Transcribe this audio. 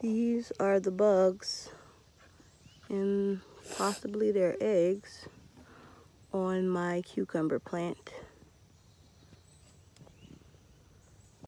These are the bugs and possibly their eggs on my cucumber plant.